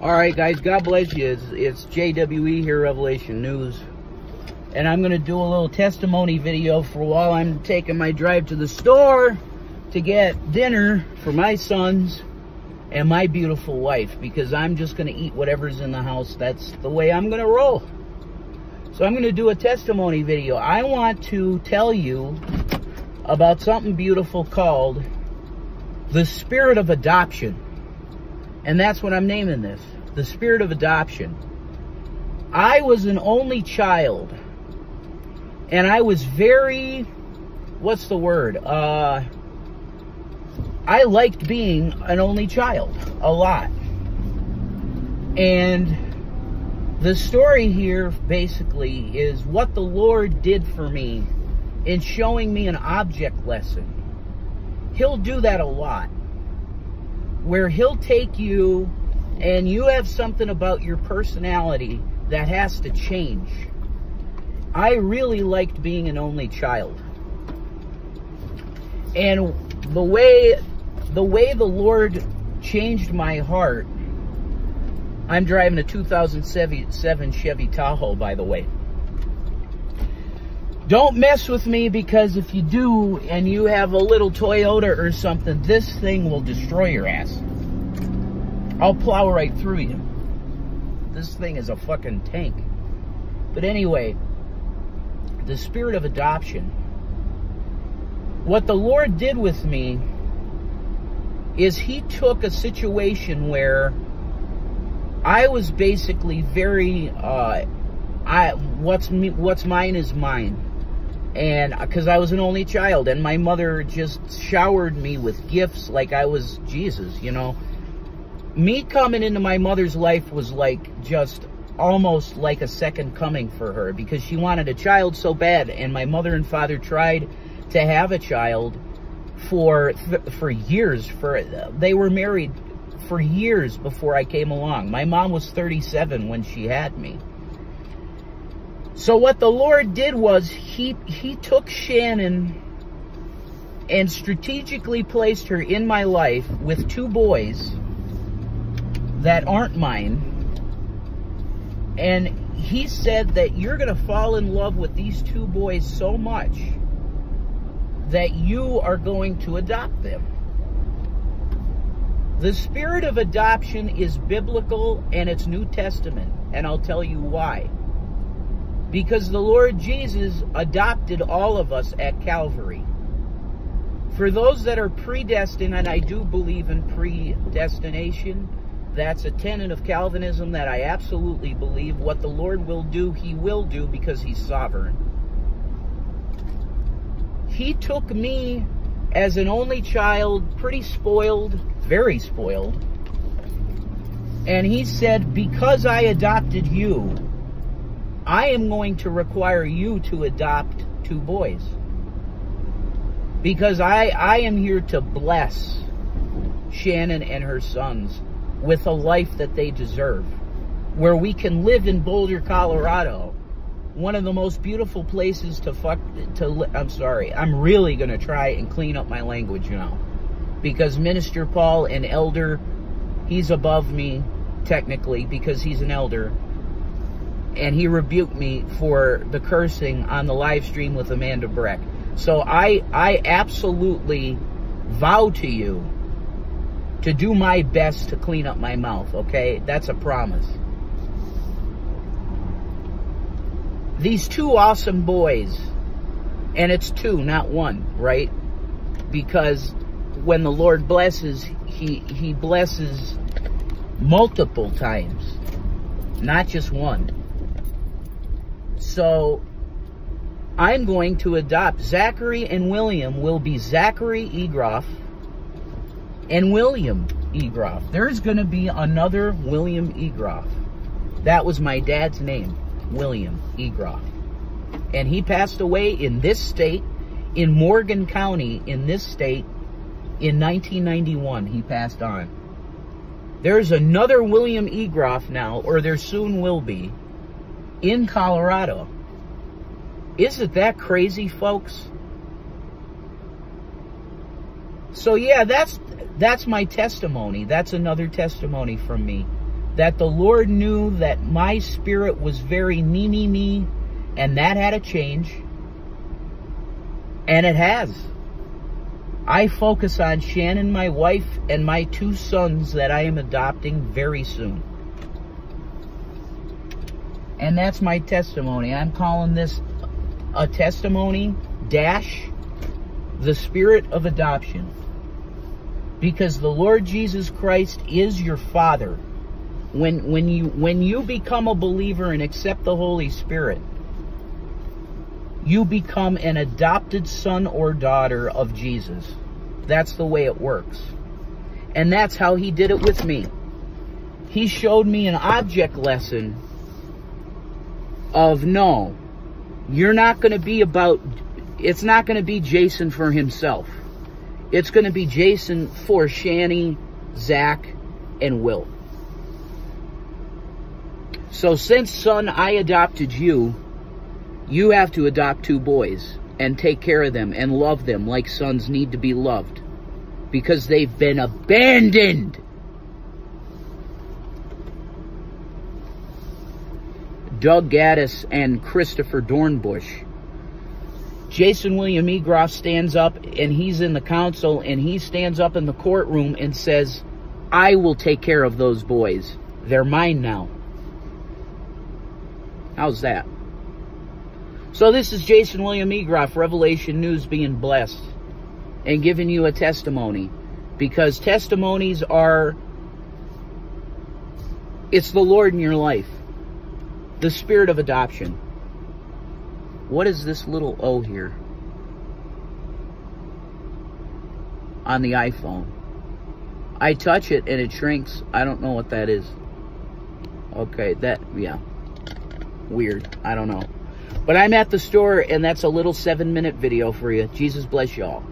All right, guys, God bless you. It's, it's JWE here, Revelation News. And I'm going to do a little testimony video for while I'm taking my drive to the store to get dinner for my sons and my beautiful wife because I'm just going to eat whatever's in the house. That's the way I'm going to roll. So I'm going to do a testimony video. I want to tell you about something beautiful called the spirit of adoption. And that's what I'm naming this. The spirit of adoption. I was an only child. And I was very, what's the word? Uh, I liked being an only child a lot. And the story here basically is what the Lord did for me in showing me an object lesson. He'll do that a lot. Where he'll take you and you have something about your personality that has to change. I really liked being an only child. And the way the way the Lord changed my heart, I'm driving a 2007 Chevy Tahoe, by the way. Don't mess with me because if you do and you have a little Toyota or something, this thing will destroy your ass. I'll plow right through you. This thing is a fucking tank. But anyway, the spirit of adoption. What the Lord did with me is he took a situation where I was basically very uh, I what's me, what's mine is mine. And uh, because I was an only child and my mother just showered me with gifts like I was Jesus, you know. Me coming into my mother's life was like just almost like a second coming for her because she wanted a child so bad and my mother and father tried to have a child for for years for they were married for years before I came along. My mom was 37 when she had me. So what the Lord did was he he took Shannon and strategically placed her in my life with two boys that aren't mine. And he said that you're going to fall in love with these two boys so much that you are going to adopt them. The spirit of adoption is biblical and it's New Testament, and I'll tell you why. Because the Lord Jesus adopted all of us at Calvary. For those that are predestined, and I do believe in predestination, that's a tenet of Calvinism that I absolutely believe. What the Lord will do, He will do because He's sovereign. He took me as an only child, pretty spoiled, very spoiled. And he said, because I adopted you, I am going to require you to adopt two boys. Because I, I am here to bless Shannon and her sons with a life that they deserve. Where we can live in Boulder, Colorado. One of the most beautiful places to fuck, to, I'm sorry, I'm really going to try and clean up my language now. Because Minister Paul, an elder, he's above me, technically, because he's an elder. And he rebuked me for the cursing on the live stream with Amanda Breck. So I, I absolutely vow to you to do my best to clean up my mouth, okay? That's a promise. These two awesome boys, and it's two, not one, right? Because when the Lord blesses, he, he blesses multiple times, not just one. So, I'm going to adopt Zachary and William will be Zachary Egroff and William Egroff. There's going to be another William Egroff. That was my dad's name, William Egroff. And he passed away in this state, in Morgan County, in this state, in 1991. He passed on. There's another William Egroff now, or there soon will be, in Colorado. Isn't that crazy, folks? So yeah, that's that's my testimony. That's another testimony from me. that the Lord knew that my spirit was very me, me, me, and that had to change. And it has. I focus on Shannon, my wife, and my two sons that I am adopting very soon. And that's my testimony. I'm calling this a testimony dash the spirit of adoption. Because the Lord Jesus Christ is your father. When when you when you become a believer and accept the Holy Spirit, you become an adopted son or daughter of Jesus. That's the way it works. And that's how he did it with me. He showed me an object lesson of no, you're not going to be about, it's not going to be Jason for himself. It's going to be Jason for Shanny, Zach, and Will. So since, son, I adopted you, you have to adopt two boys and take care of them and love them like sons need to be loved because they've been abandoned. Doug Gaddis and Christopher Dornbush. Jason William Egroff stands up and he's in the council and he stands up in the courtroom and says, I will take care of those boys. They're mine now. How's that? So this is Jason William Egroff, Revelation News being blessed and giving you a testimony because testimonies are, it's the Lord in your life. The spirit of adoption. What is this little O here? On the iPhone. I touch it and it shrinks. I don't know what that is. Okay, that, yeah. Weird. I don't know. But I'm at the store and that's a little seven minute video for you. Jesus bless y'all.